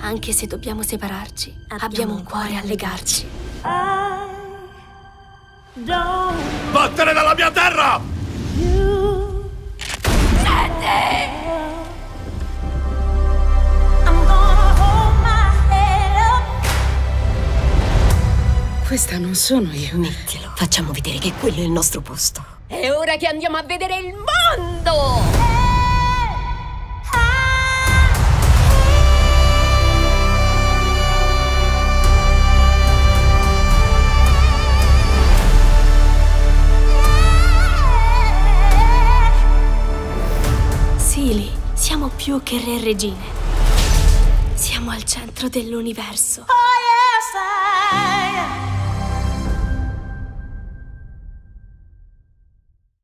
Anche se dobbiamo separarci, abbiamo un cuore a legarci. I don't Vattene dalla mia terra! Questa non sono io. Mettilo, facciamo vedere che quello è il nostro posto. È ora che andiamo a vedere il mondo! Sili, siamo più che re e regine. Siamo al centro dell'universo. Oh yes, I.